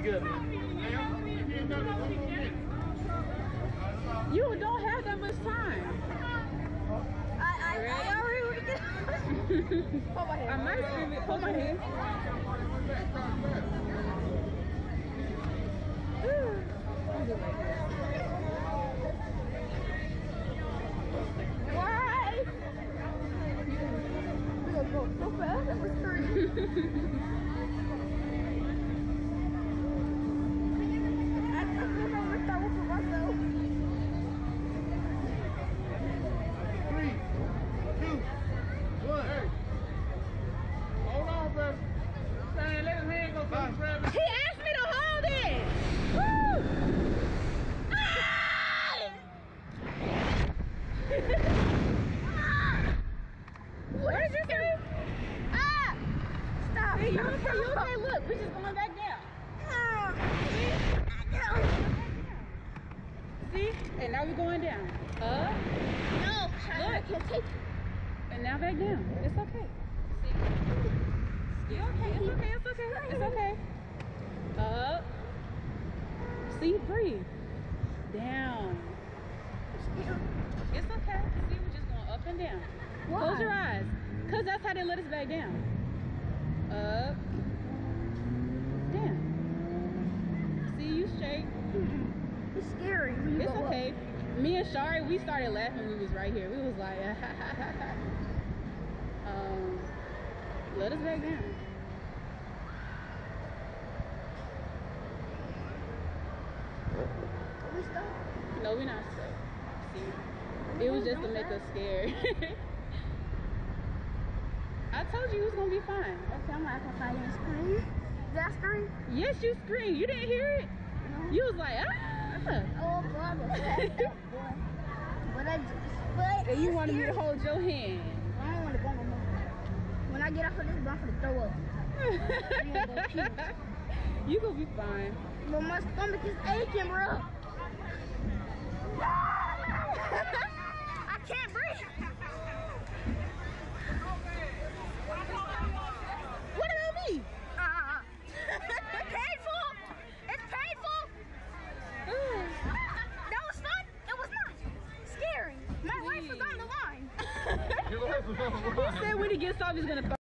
good. You don't have that much time. I, I, I already want to get Hold my hand. I might scream it. Hold my hand. Why? We're gonna go so fast and we're three. I I think I'm gonna start with myself. Three, two, one. Hold on, bro. Stand, let his hand go through the grab it. He asked me to hold it. Woo! what did you say? Ah! You okay? You okay? Look, we're just ah. going back down. See? And now we're going down. Up. No, I can't take it. And now back down. It's okay. See? You okay? It's okay. It's okay. It's okay. Up. See? Breathe. Down. It's okay. See, we're just going up and down. Why? Close your eyes. Because that's how they let us back down. Up. Down. See, you straight. It's scary It's go up. okay. Me and Shari, we started laughing when we was right here. We was like, um, let us back down. Are we stuck? No, we're not stuck. See, it was just to make us scared. Told you it was gonna be fine. Okay, I'm not gonna find you scream. Did I scream? Yes, you screamed. You didn't hear it. No. You was like, ah. Oh, brother. But I just, but And you wanted me to hold your hand. I don't want to go no more. When I get off of this, I'm gonna throw up. you gonna be fine. But my stomach is aching, bro. He said when he gets off, he's gonna